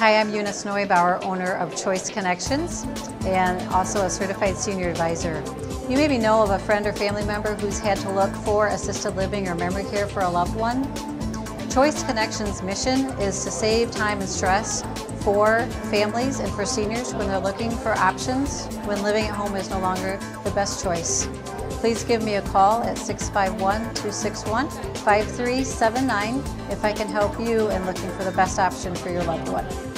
Hi, I'm Eunice Neubauer, owner of Choice Connections and also a certified senior advisor. You maybe know of a friend or family member who's had to look for assisted living or memory care for a loved one. Choice Connections' mission is to save time and stress for families and for seniors when they're looking for options when living at home is no longer the best choice. Please give me a call at 651-261-5379 if I can help you in looking for the best option for your loved one.